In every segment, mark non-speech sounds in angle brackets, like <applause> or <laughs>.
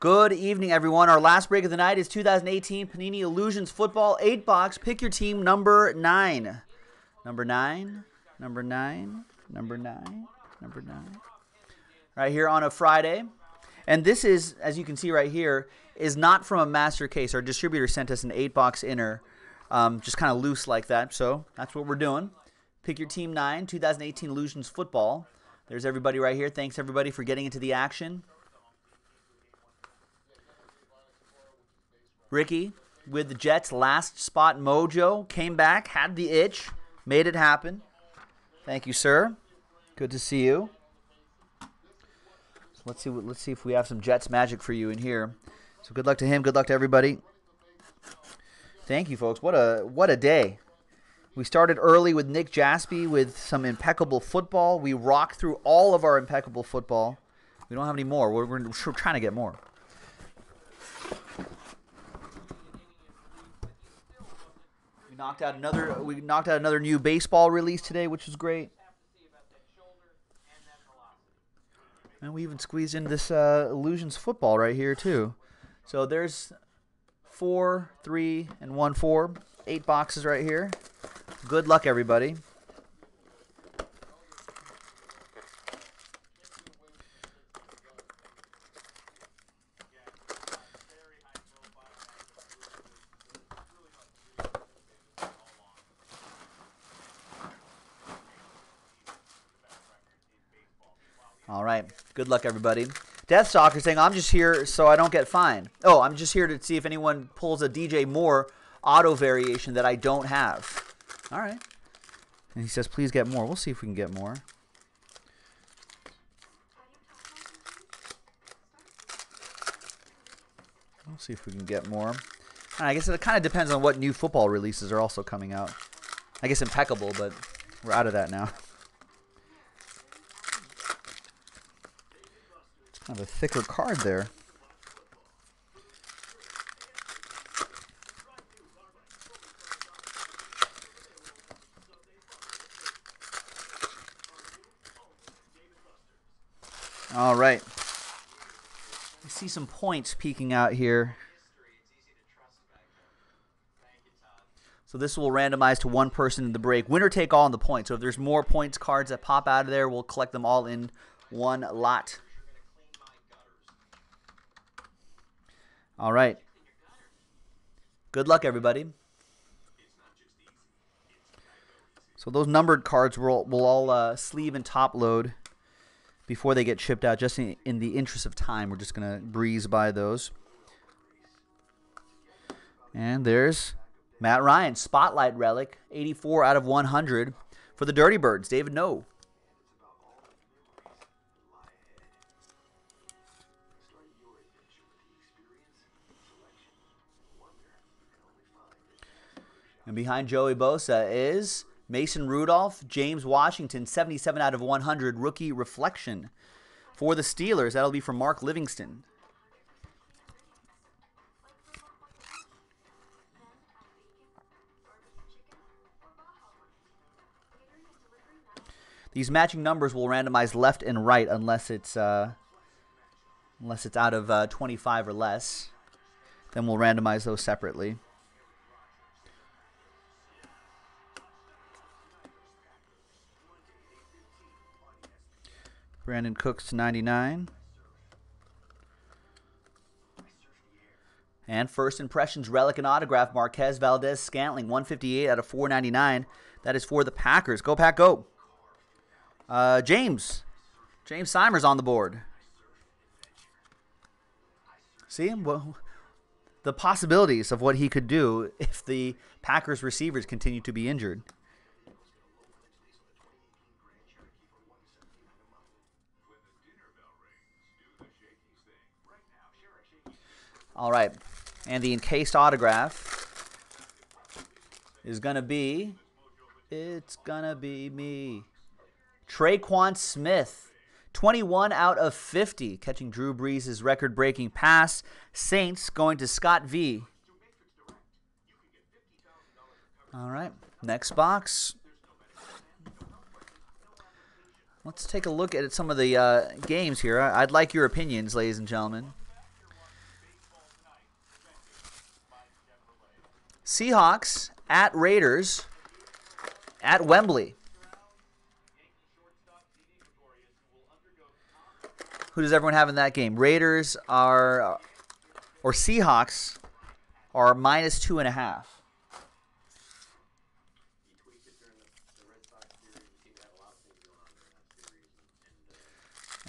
Good evening, everyone. Our last break of the night is 2018 Panini Illusions Football 8 box. Pick your team number 9. Number 9, number 9, number 9, number 9. Right here on a Friday. And this is, as you can see right here, is not from a master case. Our distributor sent us an 8 box inner, um, just kind of loose like that. So that's what we're doing. Pick your team 9, 2018 Illusions Football. There's everybody right here. Thanks, everybody, for getting into the action. Ricky with the Jets last spot mojo came back, had the itch, made it happen. Thank you, sir. Good to see you. So let's see. Let's see if we have some Jets magic for you in here. So good luck to him. Good luck to everybody. Thank you, folks. What a what a day. We started early with Nick Jaspy with some impeccable football. We rocked through all of our impeccable football. We don't have any more. We're, we're, we're trying to get more. Knocked out another. We knocked out another new baseball release today, which was great. And we even squeezed in this uh, Illusions football right here too. So there's four, three, and one four. Eight boxes right here. Good luck, everybody. All right. Good luck, everybody. Death Stalker saying, I'm just here so I don't get fined. Oh, I'm just here to see if anyone pulls a DJ Moore auto variation that I don't have. All right. And he says, please get more. We'll see if we can get more. We'll see if we can get more. I guess it kind of depends on what new football releases are also coming out. I guess impeccable, but we're out of that now. <laughs> Kind of a thicker card there. All right. I see some points peeking out here. So this will randomize to one person in the break. Winner take all in the points. So if there's more points cards that pop out of there, we'll collect them all in one lot. All right. Good luck, everybody. So those numbered cards will, will all uh, sleeve and top load before they get shipped out. Just in, in the interest of time, we're just going to breeze by those. And there's Matt Ryan, Spotlight Relic, 84 out of 100 for the Dirty Birds. David No. And behind Joey Bosa is Mason Rudolph, James Washington, 77 out of 100 rookie reflection. For the Steelers, that'll be from Mark Livingston. These matching numbers will randomize left and right unless it's uh, unless it's out of uh, 25 or less. Then we'll randomize those separately. Brandin Cooks to 99. And first impressions, relic and autograph, Marquez Valdes Scantling, 158 out of 499. That is for the Packers. Go, Pack, go. Uh, James. James Simers on the board. See, well, the possibilities of what he could do if the Packers receivers continue to be injured. All right. And the encased autograph is going to be, it's going to be me. Tre'Quan Smith, 21 out of 50, catching Drew Brees' record breaking pass. Saints going to Scott V. All right. Next box. Let's take a look at some of the uh, games here. I'd like your opinions, ladies and gentlemen. Seahawks at Raiders at Wembley. Who does everyone have in that game? Raiders are, or Seahawks are minus two and a half.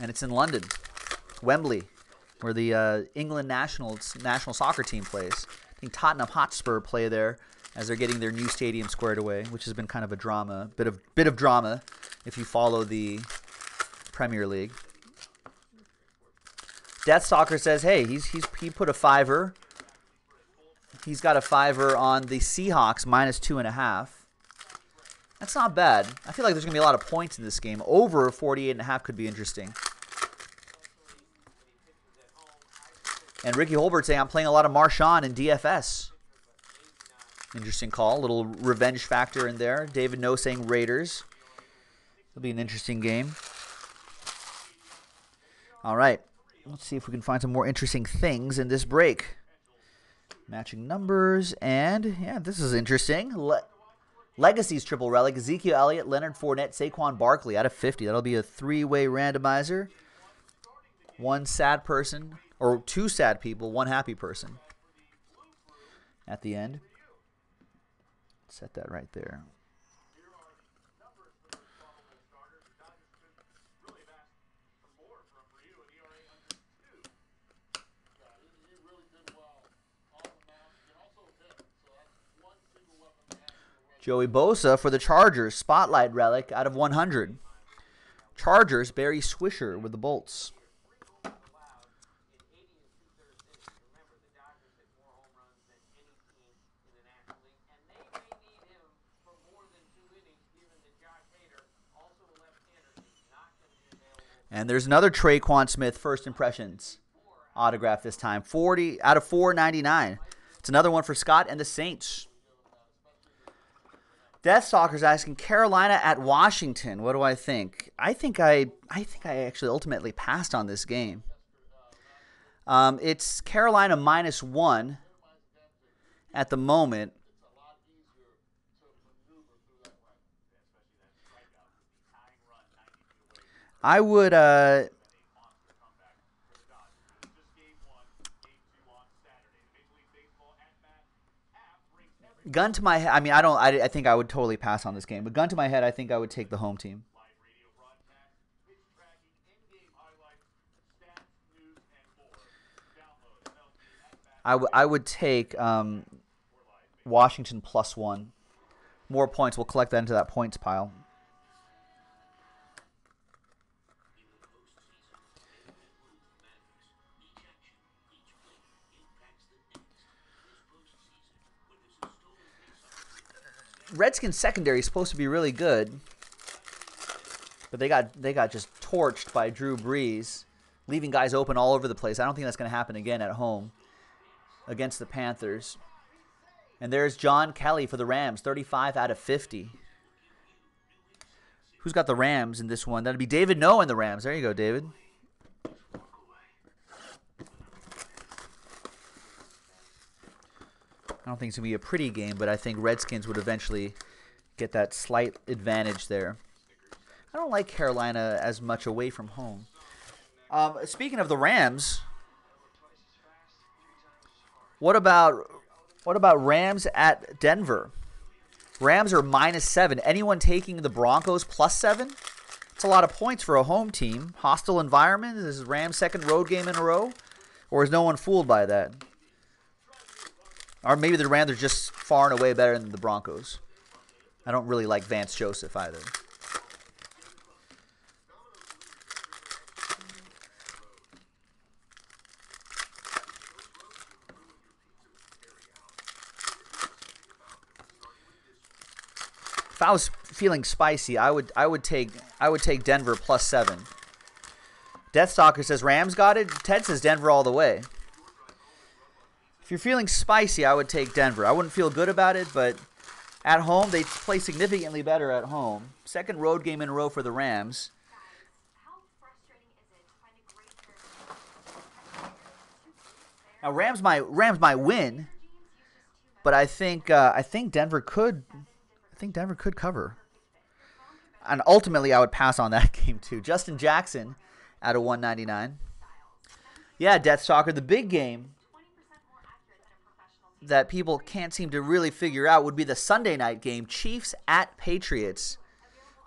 And it's in London, Wembley, where the uh, England national national soccer team plays. I think Tottenham Hotspur play there as they're getting their new stadium squared away, which has been kind of a drama, bit of bit of drama if you follow the Premier League. Death Stalker says, "Hey, he's he's he put a fiver. He's got a fiver on the Seahawks minus two and a half. That's not bad. I feel like there's gonna be a lot of points in this game. Over 48 and a half could be interesting." And Ricky Holbert saying, I'm playing a lot of Marshawn in DFS. Interesting call. Little revenge factor in there. David No saying Raiders. It'll be an interesting game. All right. Let's see if we can find some more interesting things in this break. Matching numbers. And, yeah, this is interesting. Le- Legacies triple relic. Ezekiel Elliott, Leonard Fournette, Saquon Barkley out of 50. That'll be a three way randomizer. One sad person, or two sad people, one happy person at the end. Set that right there. Joey Bosa for the Chargers, spotlight relic out of 100. Chargers, Barry Swisher with the Bolts. And there's another Tre'Quan Smith first impressions autograph this time. 40 out of 499. It's another one for Scott and the Saints. Death Stalker's asking Carolina at Washington. What do I think? I think I I think I actually ultimately passed on this game. Um, it's Carolina minus one at the moment. I would. Uh, gun to my head. I mean, I don't. I, I think I would totally pass on this game. But gun to my head, I think I would take the home team. I, w- I would take um, Washington plus one. More points. We'll collect that into that points pile. Redskins secondary is supposed to be really good, but they got they got just torched by Drew Brees, leaving guys open all over the place. I don't think that's going to happen again at home against the Panthers. And there's John Kelly for the Rams, 35 out of 50. Who's got the Rams in this one? That'd be David No in the Rams. There you go, David. I don't think it's going to be a pretty game, but I think Redskins would eventually get that slight advantage there. I don't like Carolina as much away from home. Um, speaking of the Rams, what about what about Rams at Denver? Rams are minus seven. Anyone taking the Broncos plus seven? It's a lot of points for a home team. Hostile environment. This is Rams' second road game in a row, or is no one fooled by that? Or maybe the Rams are just far and away better than the Broncos. I don't really like Vance Joseph either. If I was feeling spicy, I would I would take I would take Denver plus seven. Deathstalker says Rams got it. Ted says Denver all the way. If you're feeling spicy, I would take Denver. I wouldn't feel good about it, but at home, they play significantly better at home. Second road game in a row for the Rams. Now Rams might Rams might win, but I think uh, I think Denver could I think Denver could cover. And ultimately, I would pass on that <laughs> game too. Justin Jackson out of 199. Yeah, Death Stalker, the big game that people can't seem to really figure out would be the Sunday night game, Chiefs at Patriots.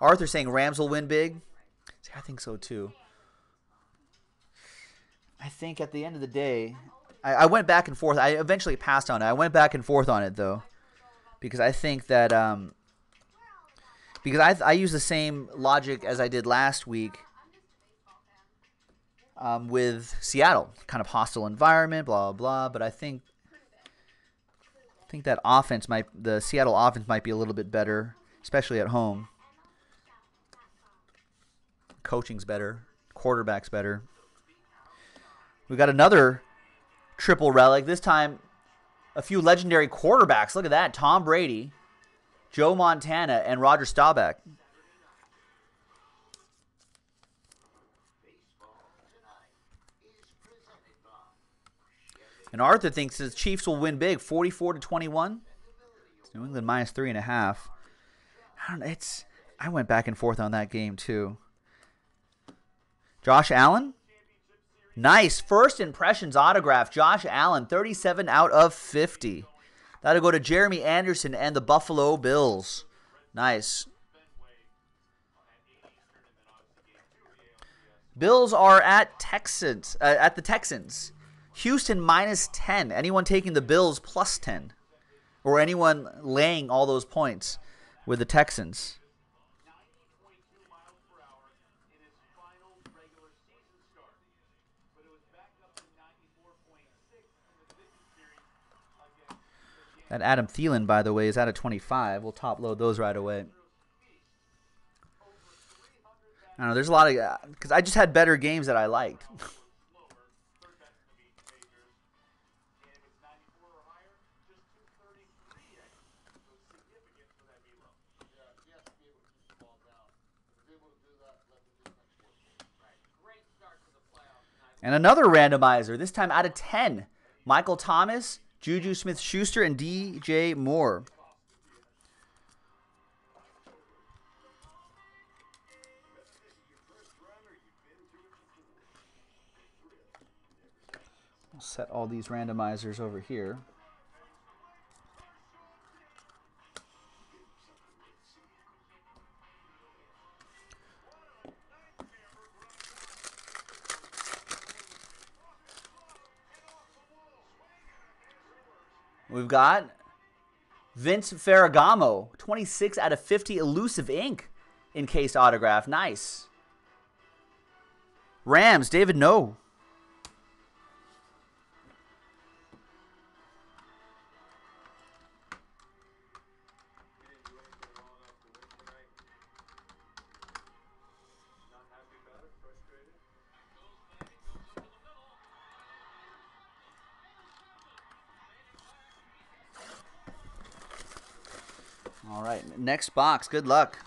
Arthur saying Rams will win big. See, I think so too. I think at the end of the day, I, I, went back and forth. I eventually passed on it. I went back and forth on it though, because I think that um, because I I use the same logic as I did last week. Um, with Seattle, kind of hostile environment, blah blah blah. But I think think that offense might the Seattle offense might be a little bit better, especially at home. Coaching's better, quarterback's better. We got another triple relic. This time, a few legendary quarterbacks. Look at that: Tom Brady, Joe Montana, and Roger Staubach. And Arthur thinks the Chiefs will win big, 44 to 21. It's New England minus three and a half. I don't. It's I went back and forth on that game too. Josh Allen, nice first impressions autograph. Josh Allen, 37 out of 50. That'll go to Jeremy Anderson and the Buffalo Bills. Nice. Bills are at Texans uh, at the Texans. Houston minus 10. Anyone taking the Bills plus 10? Or anyone laying all those points with the Texans? That Adam Thielen, by the way, is out of 25. We'll top load those right away. I don't know. There's a lot of because uh, I just had better games that I liked. <laughs> And another randomizer, this time out of 10. Michael Thomas, Juju Smith Schuster, and DJ Moore. I'll set all these randomizers over here. We've got Vince Ferragamo, 26 out of 50 elusive ink encased autograph. Nice. Rams, David No. Next box. Good luck.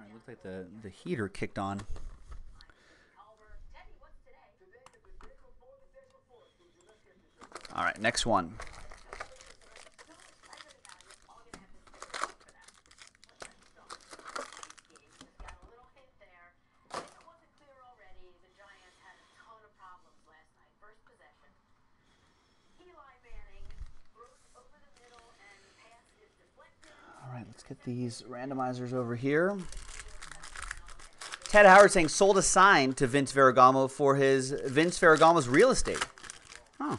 All right, looks like the, the heater kicked on. All right, next one. All right, let's get these randomizers over here. Ted Howard saying sold a sign to Vince Ferragamo for his Vince Ferragamo's real estate. Oh.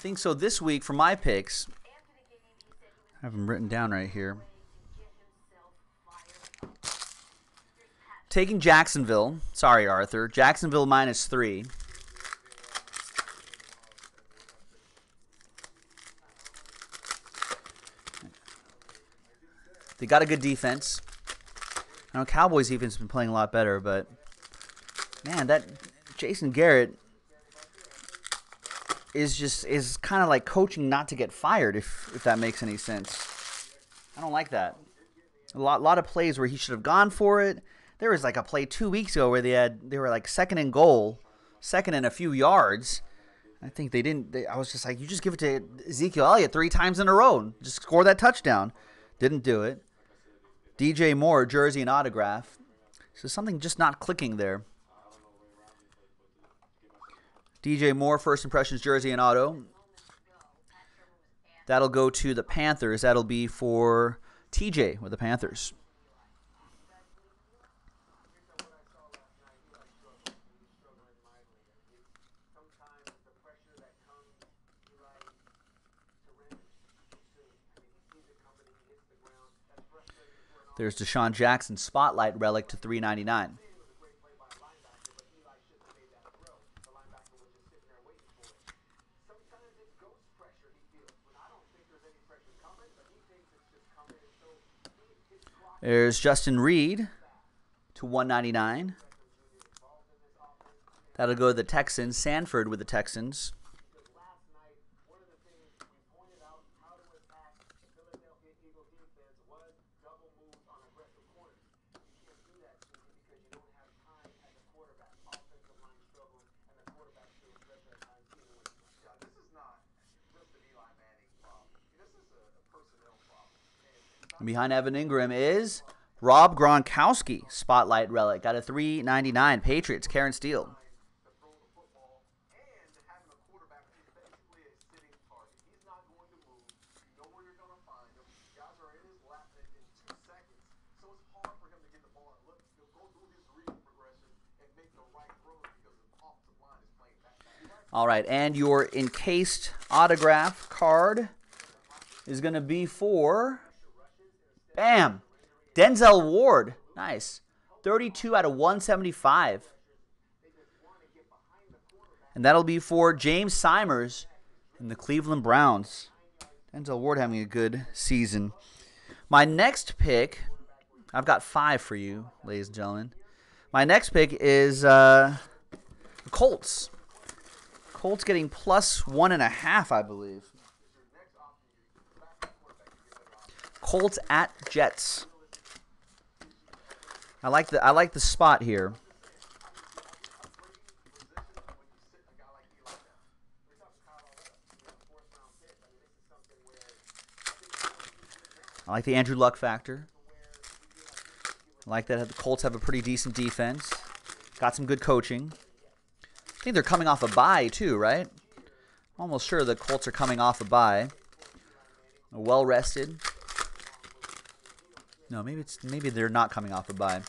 think so this week for my picks. I have them written down right here. Taking Jacksonville. Sorry, Arthur. Jacksonville minus three. They got a good defense. I know Cowboys defense has been playing a lot better, but man, that Jason Garrett is just is kind of like coaching not to get fired if if that makes any sense. I don't like that. A lot lot of plays where he should have gone for it. There was like a play 2 weeks ago where they had they were like second and goal, second and a few yards. I think they didn't they, I was just like you just give it to Ezekiel Elliott 3 times in a row. and Just score that touchdown. Didn't do it. DJ Moore jersey and autograph. So something just not clicking there. DJ Moore, first impressions jersey and auto. That'll go to the Panthers. That'll be for TJ with the Panthers. There's DeSean Jackson spotlight relic to 399. There's Justin Reid to 199. That'll go to the Texans. Sanford with the Texans. And behind Evan Engram is Rob Gronkowski, spotlight relic. Got a 399. Patriots, Karen Steele. All right, and your encased autograph card is going to be for Bam. Denzel Ward. Nice. 32 out of 175. And that'll be for James Simers in the Cleveland Browns. Denzel Ward having a good season. My next pick, I've got five for you, ladies and gentlemen. My next pick is uh, Colts. Colts getting plus one and a half, I believe. Colts at Jets. I like the I like the spot here. I like the Andrew Luck factor. I like that the Colts have a pretty decent defense. Got some good coaching. I think they're coming off a bye too, right? I'm almost sure the Colts are coming off a bye. Well rested. No, maybe it's maybe they're not coming off a bye.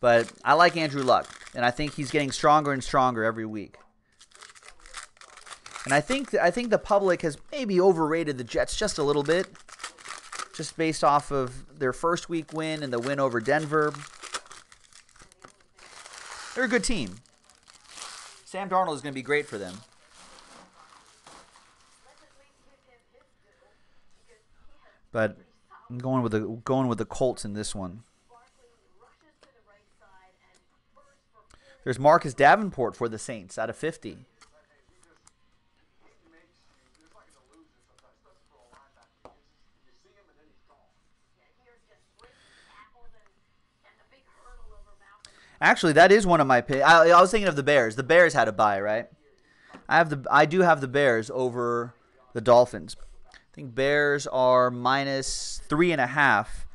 But I like Andrew Luck, and I think he's getting stronger and stronger every week. And I think I think the public has maybe overrated the Jets just a little bit, just based off of their first week win and the win over Denver. They're a good team. Sam Darnold is going to be great for them. But I'm going with the going with the Colts in this one. There's Marcus Davenport for the Saints out of 50. Actually, that is one of my picks. I, I, was thinking of the Bears. The Bears had a bye, right? I have the I do have the Bears over the Dolphins. I think Bears are minus three and a half,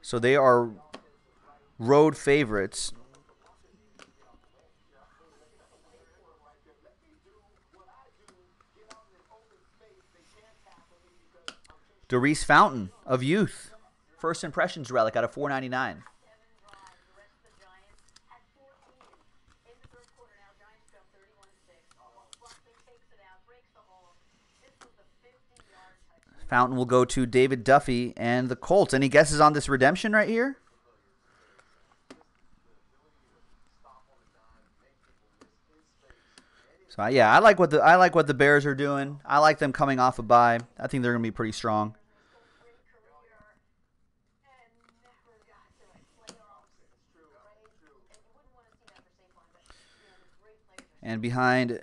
so they are road favorites. Daurice Fountain of Youth, first impressions relic out of 499. Fountain will go to David Duffy and the Colts. Any guesses on this redemption right here? So yeah, I like what the I like what the Bears are doing. I like them coming off a bye. I think they're going to be pretty strong. And behind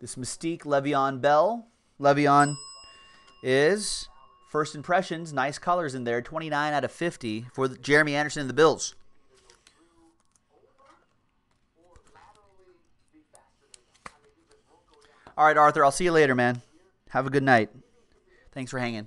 this Mystique, Le'Veon Bell. Le'Veon is first impressions, nice colors in there, 29 out of 50 for Jeremy Anderson and the Bills. All right, Arthur, I'll see you later, man. Have a good night. Thanks for hanging.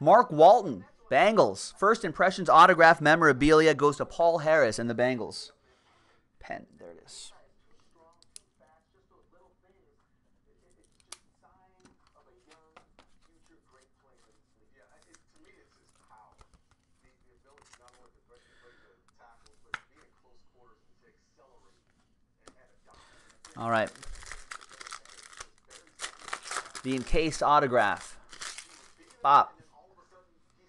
Mark Walton, Bengals. First impressions autograph memorabilia goes to Paul Harris and the Bengals. Pen, there it is. All right. The encased autograph. Bop.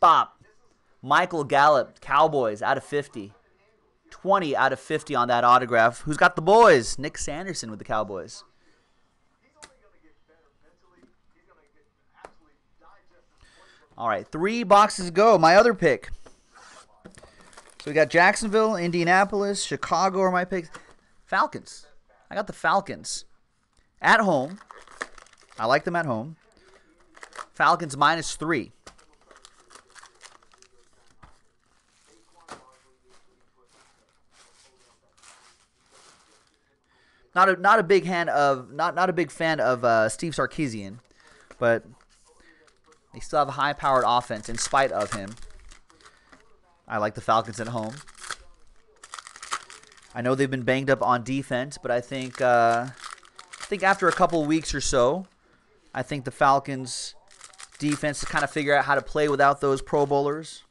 Bop. Michael Gallup, Cowboys, out of 50. 20 out of 50 on that autograph. Who's got the boys? Nick Sanderson with the Cowboys. All right, three boxes go. My other pick. So we got Jacksonville, Indianapolis, Chicago are my picks. Falcons. I got the Falcons at home. I like them at home. Falcons minus three. Not a not a big fan of not not a big fan of uh, Steve Sarkisian, but they still have a high powered offense in spite of him. I like the Falcons at home. I know they've been banged up on defense, but I think uh, I think after a couple weeks or so, I think the Falcons defense to kind of figure out how to play without those Pro Bowlers.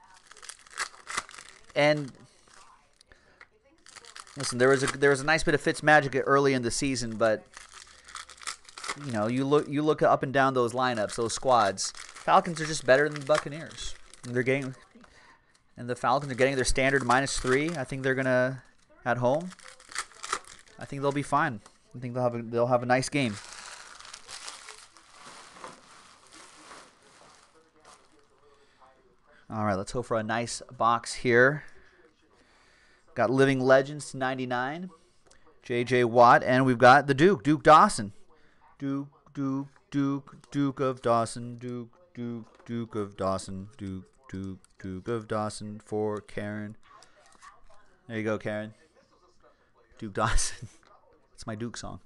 And listen, there was a there was a nice bit of Fitz magic early in the season, but you know you look you look up and down those lineups, those squads. Falcons are just better than the Buccaneers. And they're getting and the Falcons are getting their standard minus three. I think they're gonna at home, I think they'll be fine. I think they'll have a, they'll have a nice game. All right, let's hope for a nice box here. Got Living Legends to 99, J.J. Watt, and we've got the Duke, Duke Dawson. Duke, Duke, Duke, Duke of Dawson, Duke, Duke, Duke of Dawson, Duke, Duke, Duke of Dawson for Karen. There you go, Karen. Duke Dawson. <laughs> it's my Duke song.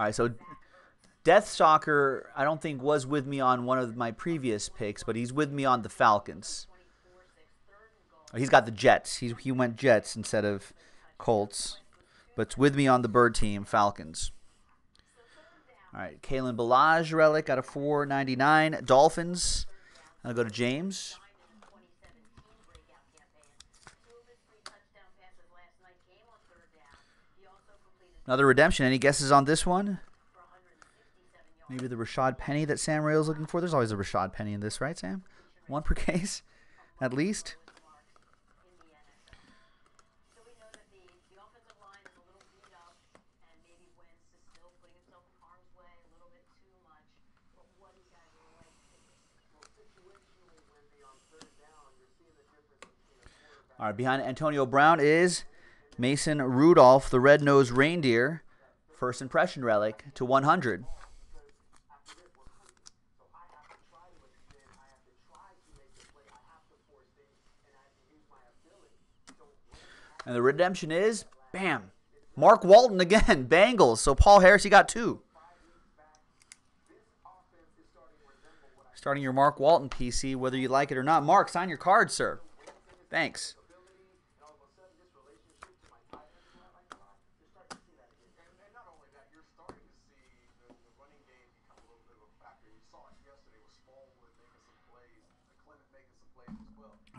All right, so Death I don't think was with me on one of my previous picks, but he's with me on the Falcons. He's got the Jets. He he went Jets instead of Colts, but it's with me on the Bird team, Falcons. All right, Kalen Ballage relic out of 499. Dolphins. I'll go to James. Another redemption. Any guesses on this one? Maybe the Rashad Penny that Sam Rail's looking for. There's always a Rashad Penny in this, right, Sam? One per <laughs> case, at least. All right, behind Antonio Brown is Mason Rudolph, the red-nosed reindeer, first impression relic to 100. And the redemption is, bam, Mark Walton again, <laughs> Bengals. So Paul Harris, he got two. Starting your Mark Walton PC, whether you like it or not. Mark, sign your card, sir. Thanks.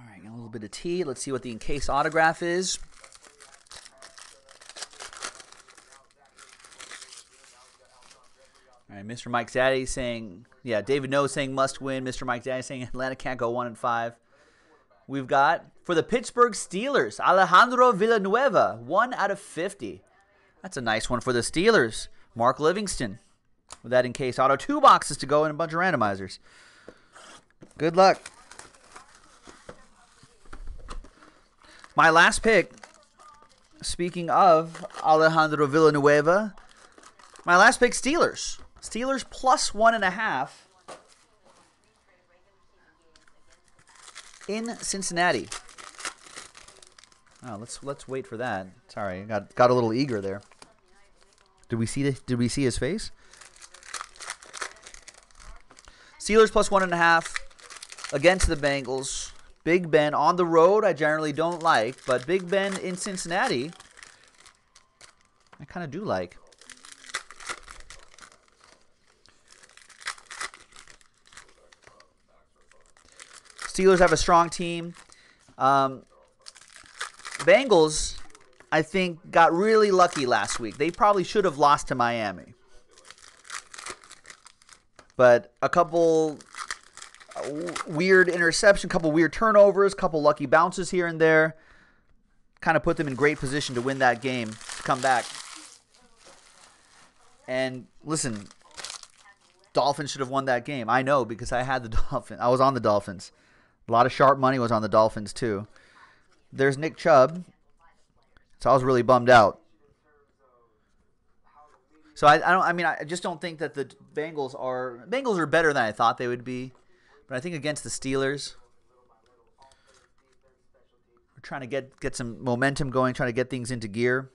All right, a little bit of tea. Let's see what the encased autograph is. All right, Mr. Mike Zaddy saying, yeah, David No saying must win. Mr. Mike Zaddy saying Atlanta can't go one and five. We've got for the Pittsburgh Steelers, Alejandro Villanueva, one out of fifty. That's a nice one for the Steelers. Mark Livingston, with that encased auto, two boxes to go and a bunch of randomizers. Good luck. My last pick. Speaking of Alejandro Villanueva, my last pick Steelers. Steelers plus one and a half in Cincinnati. Oh, let's let's wait for that. Sorry, got got a little eager there. Did we see the, Did we see his face? Steelers plus one and a half against the Bengals. Big Ben on the road, I generally don't like, but Big Ben in Cincinnati, I kind of do like. Steelers have a strong team. Um, Bengals, I think, got really lucky last week. They probably should have lost to Miami. But a couple weird interception, couple weird turnovers, couple lucky bounces here and there kind of put them in great position to win that game, to come back. And listen, Dolphins should have won that game. I know because I had the <laughs> Dolphins. I was on the Dolphins. A lot of sharp money was on the Dolphins too. There's Nick Chubb. So I was really bummed out. So I, I don't. I mean, I just don't think that the Bengals are Bengals are better than I thought they would be. But I think against the Steelers, we're trying to get get some momentum going, trying to get things into gear.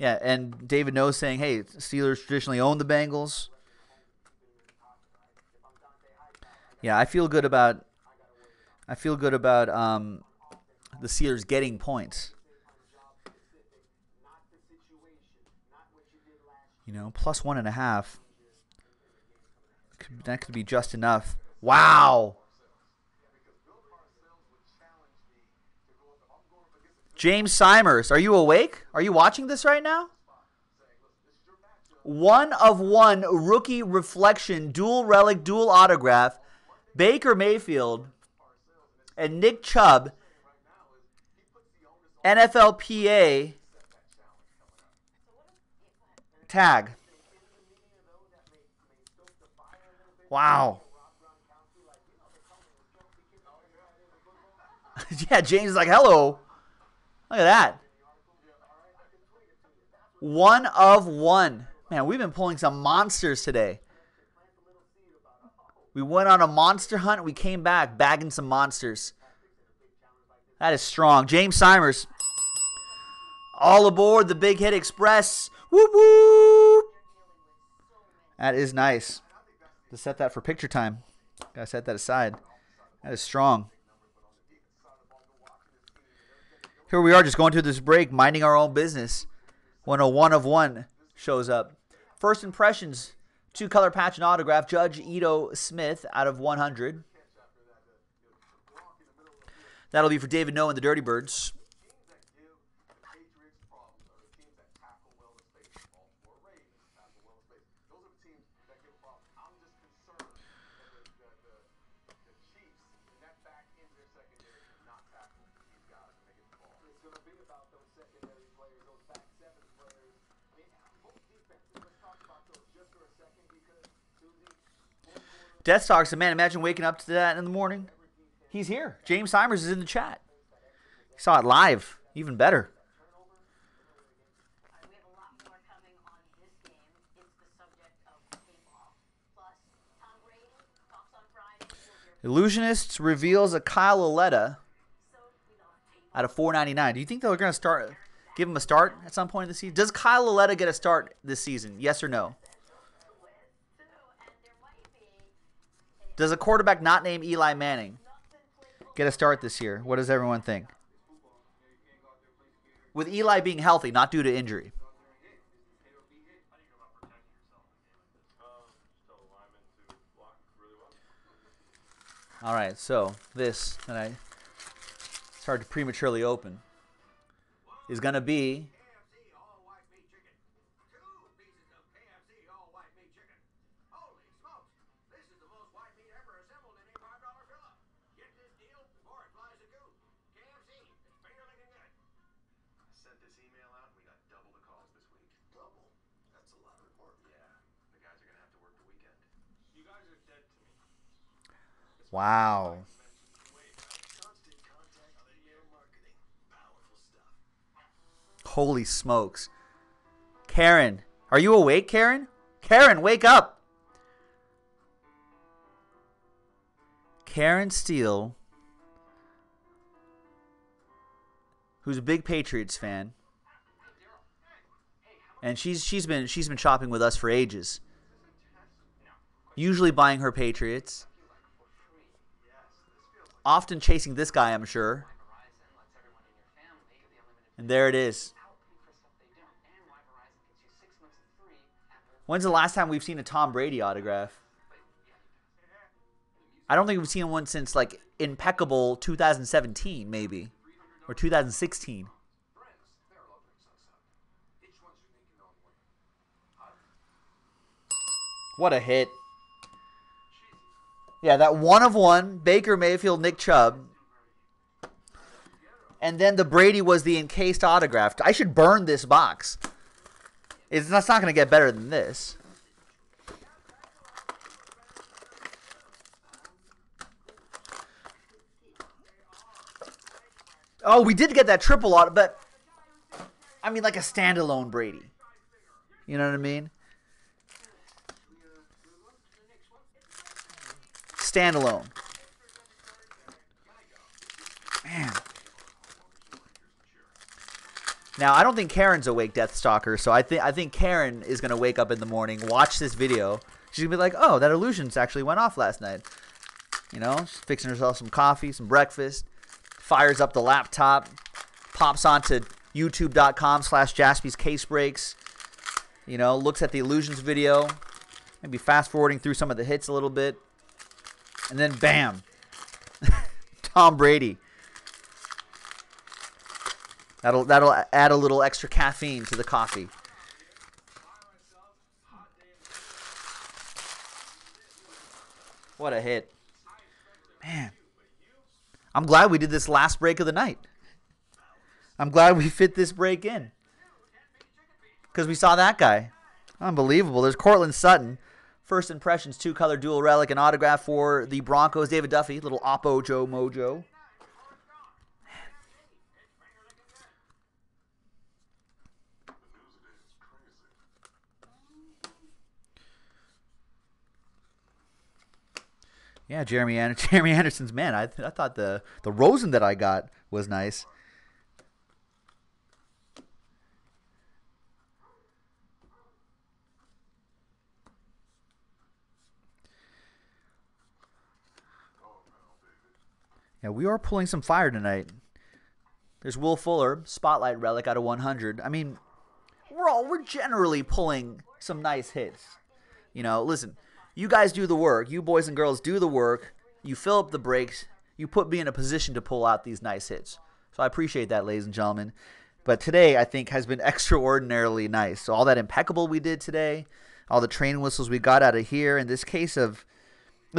Yeah, and David knows saying, "Hey, Steelers traditionally own the Bengals." Yeah, I feel good about. I feel good about um, the Steelers getting points. You know, plus one and a half. Could, that could be just enough. Wow. James Simers, are you awake? Are you watching this right now? One of one rookie reflection, dual relic, dual autograph. Baker Mayfield and Nick Chubb, NFLPA tag. Wow. <laughs> yeah, James is like, hello. Look at that. One of one. Man, we've been pulling some monsters today. We went on a monster hunt. We came back bagging some monsters. That is strong. James Simers. All aboard the Big Hit Express. Whoop whoop. That is nice. To set that for picture time. Gotta set that aside. That is strong. Here we are, just going through this break, minding our own business. When oh a one of one shows up. First impressions Two color patch and autograph, Judge Ito Smith out of 100. That'll be for David No and the Dirty Birds. Death Stalker said, man, imagine waking up to that in the morning. He's here. James Simers is in the chat. He saw it live. Even better. Illusionists reveals a Kyle Lauletta out of 499. Do you think they're going to start, give him a start at some point in the season? Does Kyle Lauletta get a start this season? Yes or no? Does a quarterback not named Eli Manning get a start this year? What does everyone think? With Eli being healthy, not due to injury. All right, so this and I it's hard to prematurely open is going to be wow. Holy smokes. Karen, are you awake, Karen? Karen, wake up. Karen Steele, who's a big Patriots fan, and she's she's been she's been shopping with us for ages. Usually buying her Patriots. Often chasing this guy, I'm sure. And there it is. When's the last time we've seen a Tom Brady autograph? I don't think we've seen one since like impeccable 2017, maybe, or 2016. What a hit! Yeah, that one of one Baker Mayfield, Nick Chubb, and then the Brady was the encased autograph. I should burn this box. It's that's not going to get better than this. Oh, we did get that triple auto, but I mean like a standalone Brady. You know what I mean? Standalone. Man. Now I don't think Karen's awake, Death Stalker. So I think I think Karen is gonna wake up in the morning, watch this video. She's gonna be like, "Oh, that illusions actually went off last night." You know, she's fixing herself some coffee, some breakfast, fires up the laptop, pops onto YouTube.com/slash Jaspy's Case Breaks. You know, looks at the illusions video, maybe fast forwarding through some of the hits a little bit, and then bam, <laughs> Tom Brady. That'll that'll add a little extra caffeine to the coffee. What a hit. Man. I'm glad we did this last break of the night. I'm glad we fit this break in. Cuz we saw that guy. Unbelievable. There's Courtland Sutton. First impressions, two color dual relic and autograph for the Broncos. David Duffy, little Oppo Joe Mojo. Yeah, Jeremy Ander- <laughs> Jeremy Anderson's man. I, th- I thought the the Rosen that I got was nice. Yeah, we are pulling some fire tonight. There's Will Fuller, spotlight relic out of 100. I mean, we're all we're generally pulling some nice hits. You know, listen, you guys do the work. You boys and girls do the work. You fill up the breaks. You put me in a position to pull out these nice hits. So I appreciate that, ladies and gentlemen. But today, I think, has been <laughs> extraordinarily nice. So all that impeccable we did today, all the train whistles we got out of here, in this case of,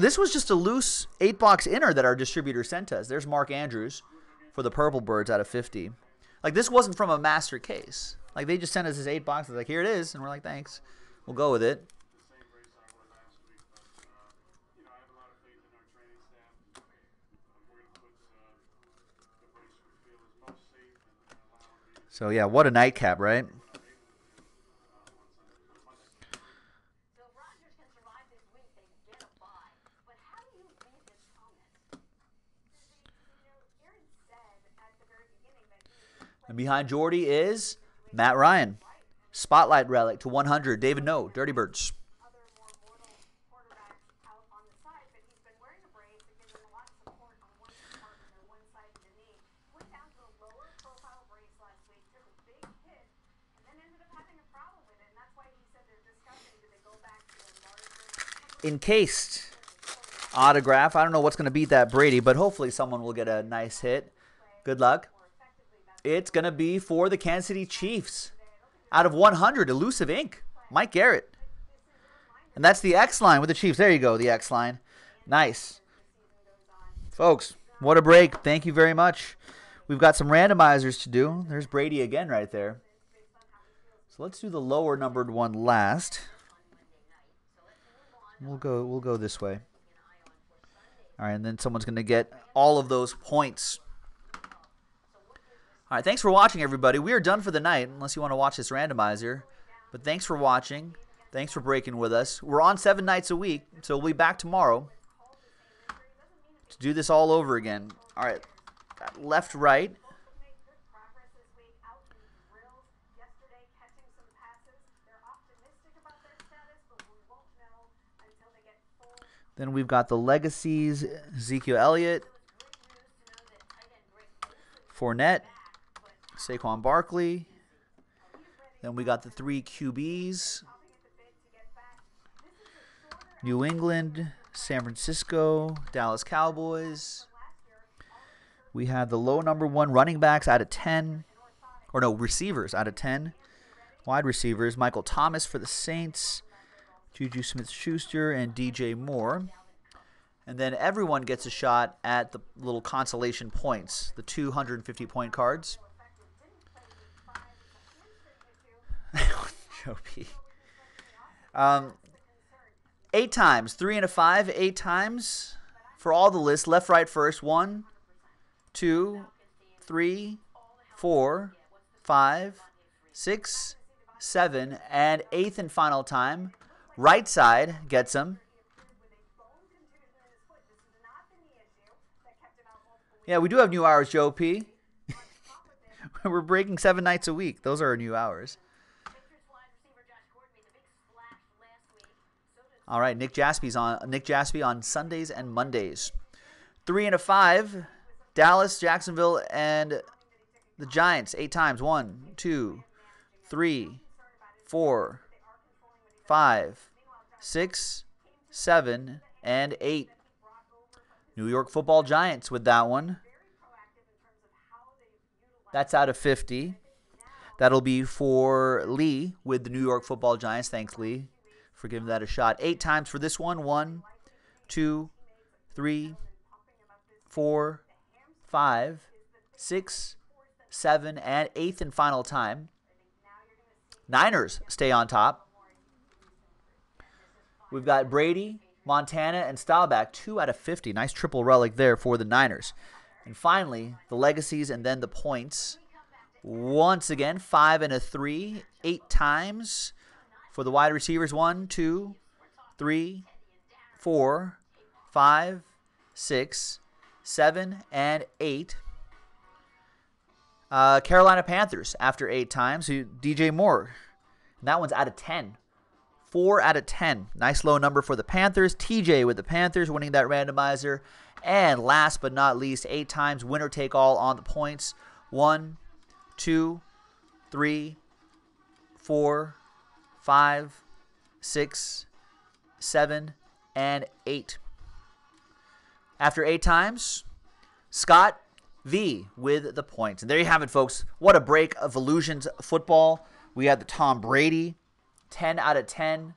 this was just a loose eight box inner that our distributor sent us. There's Mark Andrews for the Purple Birds out of 50. Like this wasn't from a master case. Like they just sent us this eight boxes. Like here it is, and we're like, thanks. We'll go with it. So yeah, what a nightcap, right? So if Rodgers can survive this week, they get a bye. But how do you read this comment? You know, Aaron said at the very beginning that he And behind Jordy is Matt Ryan. Spotlight relic to 100. David No, Dirty Birds. other more mortal quarterbacks out on the side, but he's been wearing a brace that gives him a lot of support on one compartment or one side of the knee. Went down to a lower profile brace last week, took a big hit, and then ended up having a problem with it. And that's why he said they're discussing do they go back to a larger Encased. autograph. I don't know what's going to beat that Brady, but hopefully someone will get a nice hit. Good luck. It's going to be for the Kansas City Chiefs. Out of 100, Elusive Ink, Mike Garrett. And that's the X line with the Chiefs. There you go, the X line. Nice. Folks, what a break. Thank you very much. We've got some randomizers to do. There's Brady again right there. So let's do the lower numbered one last. We'll go we'll go this way. All right, and then someone's going to get all of those points. All right, thanks for watching everybody. We are done for the night unless you want to watch this randomizer. But thanks for watching. Thanks for breaking with us. We're on 7 nights a week, so we'll be back tomorrow to do this all over again. All right. Left right. Then we've got the legacies Ezekiel Elliott, Fournette, Saquon Barkley. Then we got the three QBs New England, San Francisco, Dallas Cowboys. We have the low number one running backs out of 10, or no, receivers out of 10. Wide receivers Michael Thomas for the Saints, Juju Smith Schuster, and DJ Moore. And then everyone gets a shot at the little consolation points, the 250 point cards. Joe P. Um, eight times, three and a five, eight times for all the lists. Left, right, first. One, two, three, four, five, six, seven, and eighth and final time. Right side gets them. Yeah, we do have new hours, Joe P. <laughs> We're breaking seven nights a week. Those are our new hours. All right, Nick Jaspy's on Nick Jaspy on Sundays and Mondays. Three and a five, Dallas, Jacksonville, and the Giants. Eight times. One, two, three, four, five, six, seven, and eight. New York Football Giants with that one. That's out of 50. That'll be for Lee with the New York Football Giants. Thanks, Lee, for giving that a shot. Eight times for this one. One, two, three, four, five, six, seven, and eighth and final time. Niners stay on top. We've got Brady, Montana, and Staubach, two out of 50. Nice triple relic there for the Niners. And finally, the legacies and then the points. Once again, five and a three, eight times for the wide receivers. One, two, three, four, five, six, seven, and eight. Uh, Carolina Panthers after eight times. DJ Moore. And that one's out of 10. Four out of 10. Nice low number for the Panthers. TJ with the Panthers winning that randomizer. And last but not least, eight times winner take all on the points. One, two, three, four, five, six, seven, and eight. After eight times, Scott V with the points. And there you have it, folks. What a break of Illusions football. We had the Tom Brady, 10 out of 10.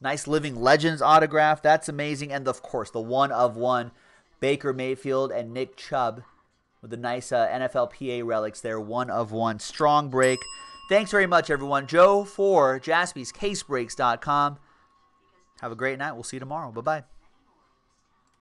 Nice Living Legends autograph. That's amazing. And of course, the one of one Baker Mayfield and Nick Chubb with the nice uh, NFLPA relics there. One of one. Strong break. Thanks very much, everyone. Joe for JaspysCaseBreaks.com. Have a great night. We'll see you tomorrow. Bye bye.